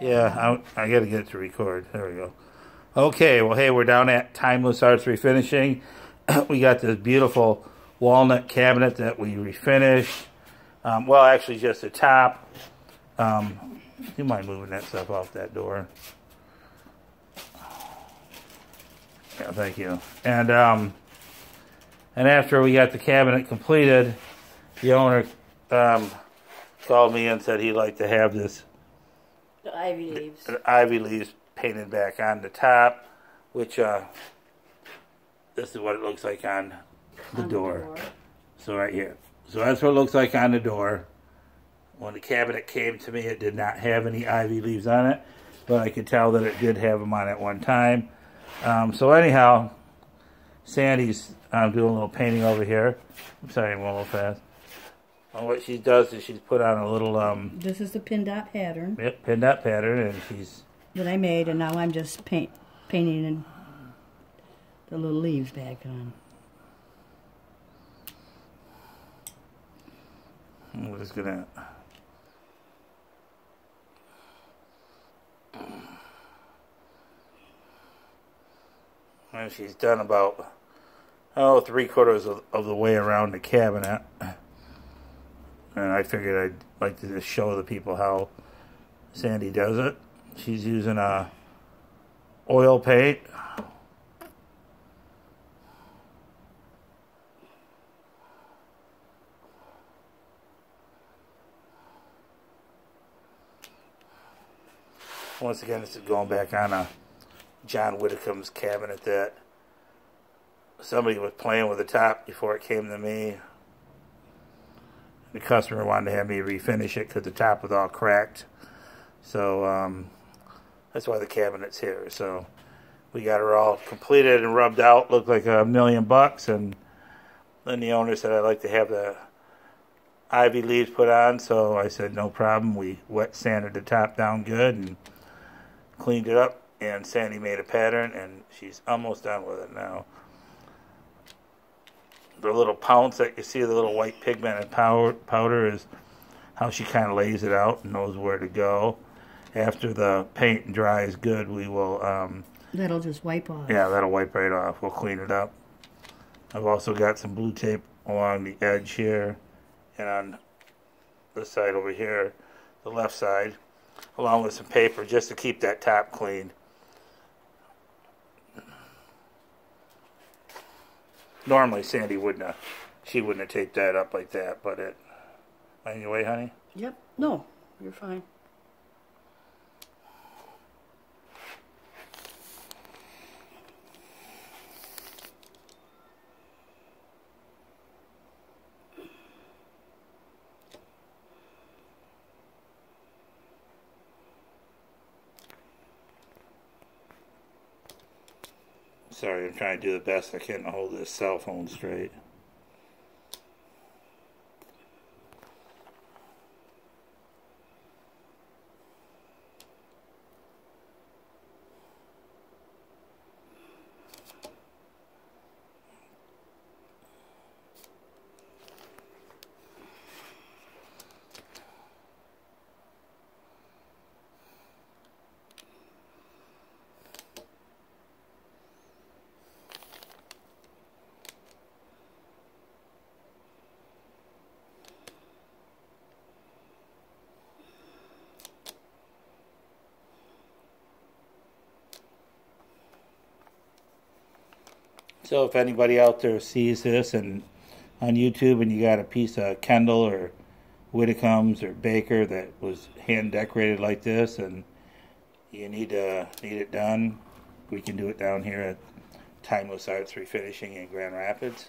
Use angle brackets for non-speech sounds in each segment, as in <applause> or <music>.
Yeah, I, I got to get it to record. There we go. Okay, well, hey, we're down at Timeless Arts Refinishing. <clears throat> we got this beautiful walnut cabinet that we refinished. Um, well, actually, just the top. Um, you mind moving that stuff off that door? Yeah, thank you. And um, and after we got the cabinet completed, the owner um, called me and said he'd like to have this The ivy leaves. the ivy leaves painted back on the top, which uh, this is what it looks like on the on door. So right here. So that's what it looks like on the door. When the cabinet came to me, it did not have any ivy leaves on it, but I could tell that it did have them on at one time. Um, so anyhow, Sandy's um, doing a little painting over here. I'm sorry, I'm going a little fast. And what she does is she's put on a little um, This is the pin dot pattern yep, pinned up pattern, and she's that I made, and now I'm just paint painting in the little leaves back on. We're just gonna. And she's done about oh three quarters of, of the way around the cabinet, and I figured I'd like to just show the people how Sandy does it. She's using a oil paint. Once again, this is going back on a John Widdicomb's cabinet that somebody was playing with the top before it came to me. The customer wanted to have me refinish it because the top was all cracked. So um, that's why the cabinet's here. So we got her all completed and rubbed out. Looked like a million bucks. And then the owner said I'd like to have the ivy leaves put on. So I said no problem. We wet sanded the top down good and cleaned it up. And Sandy made a pattern, and she's almost done with it now. The little pounce that you see, the little white pigmented powder, powder is how she kind of lays it out and knows where to go. After the paint dries good, we will, um, That'll just wipe off. yeah, that'll wipe right off. We'll clean it up. I've also got some blue tape along the edge here and on this side over here, the left side, along with some paper just to keep that top clean. Normally, Sandy wouldn't have, she wouldn't have taped that up like that, but it, anyway, honey. Yep. No, you're fine. Sorry, I'm trying to do the best I can to hold this cell phone straight. So if anybody out there sees this and on YouTube and you got a piece of Kindel or Widdicomb's or Baker that was hand decorated like this and you need to need it done, we can do it down here at Timeless Arts Refinishing in Grand Rapids.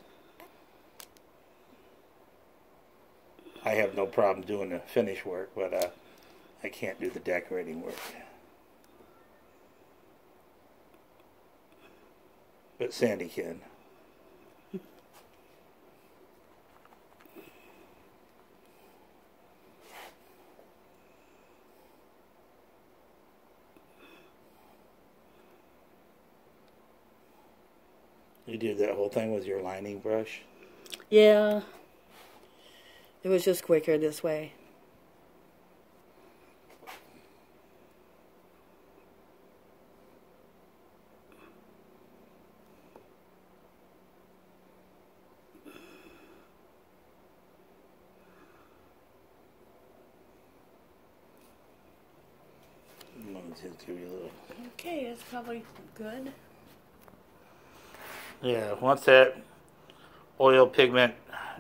I have no problem doing the finish work, but uh, I can't do the decorating work. But Sandy can. You did that whole thing with your lining brush? Yeah. It was just quicker this way. Me just give a little. Okay, it's probably good. Yeah, once that oil pigment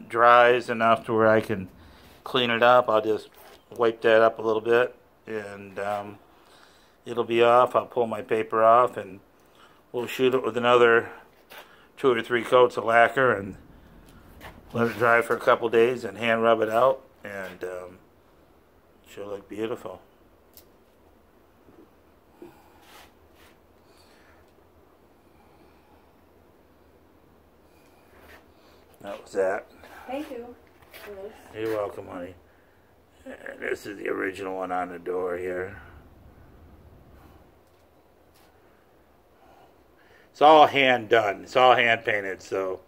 dries enough to where I can clean it up, I'll just wipe that up a little bit and um, it'll be off. I'll pull my paper off and we'll shoot it with another two or three coats of lacquer and let it dry for a couple days and hand rub it out and um, she'll look beautiful. Was that. Thank you. You're welcome, honey. This is the original one on the door here. It's all hand done. It's all hand painted, so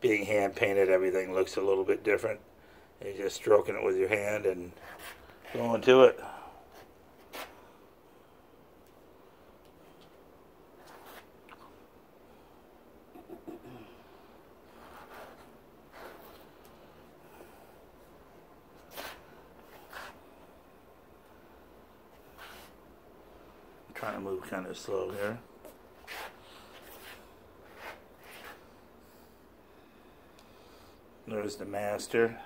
being hand painted, everything looks a little bit different. You're just stroking it with your hand and going to it. Trying to move kind of slow here. There's the master.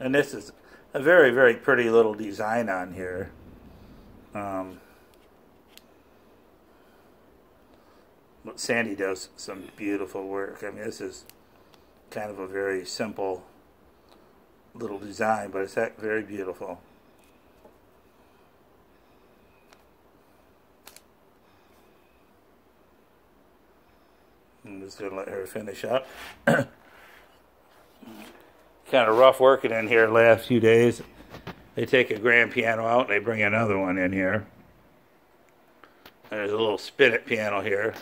And this is a very, very pretty little design on here. Um, but Sandy does some beautiful work. I mean, this is kind of a very simple little design, but it's very beautiful. Just to let her finish up. <clears throat> kind of rough working in here the last few days. They take a grand piano out and they bring another one in here. There's a little spinet piano here.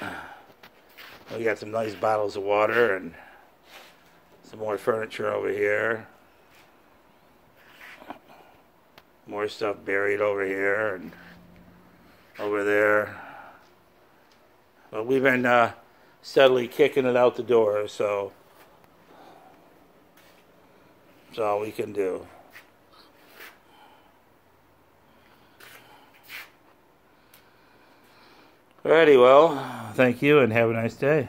<sighs> We got some nice bottles of water and some more furniture over here. More stuff buried over here and over there. But we've been uh, steadily kicking it out the door, so that's all we can do. Alrighty, well, thank you and have a nice day.